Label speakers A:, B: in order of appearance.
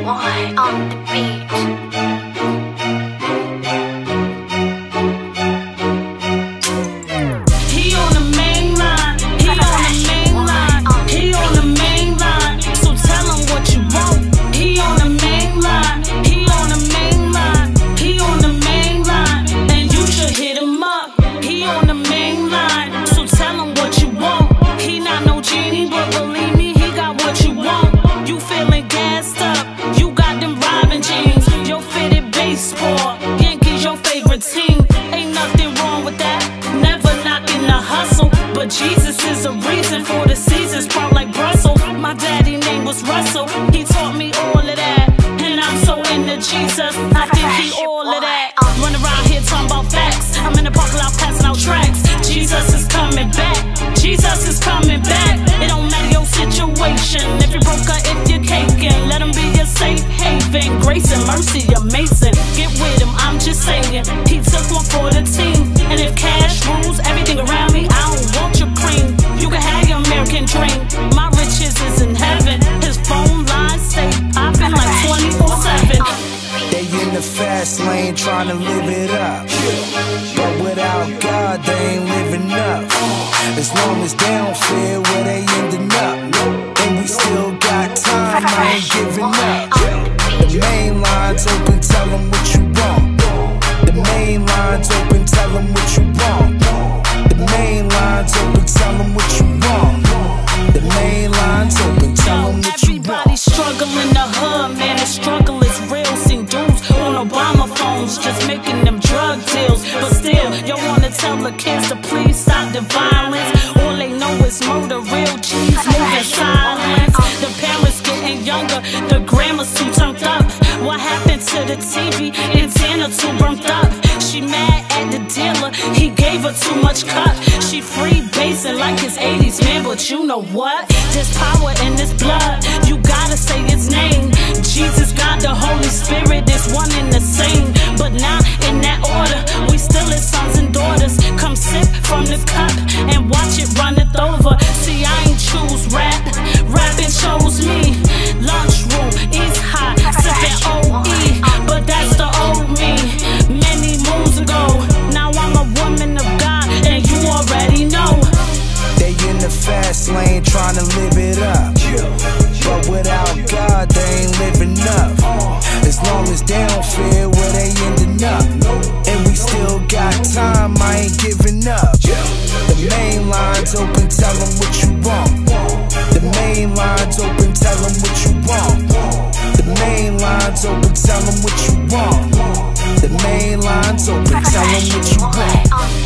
A: Why on the beat?
B: Jesus is a reason for the seasons. Proud like Brussels. My daddy name was Russell. He taught me all of that. And I'm so into Jesus. I think he all of that. Um. Run around here talking about facts. I'm in the parking lot passing out tracks. Jesus is coming back. Jesus is coming back. It don't matter your situation. If you broke or if you're taken, let him be your safe haven. Grace and mercy, amazing. My riches is in heaven. His phone line stay popping like 24 7.
C: They in the fast lane trying to live it up. But without God, they ain't living up. As long as they don't fear where they ending up. And we still got time, I ain't giving up. Tell the
B: kids to please stop the violence. All they know is murder, real cheese, moving silence. The parents getting younger, the grandma's too turned up. What happened to the TV? Antenna too burnt up. She mad at the dealer, he gave her too much cut. She free basing like it's 80s, man. But you know what? There's power in this blood. You gotta say his name. Jesus,
C: got the Holy tell them what you want. The main line's open, tell them what you want.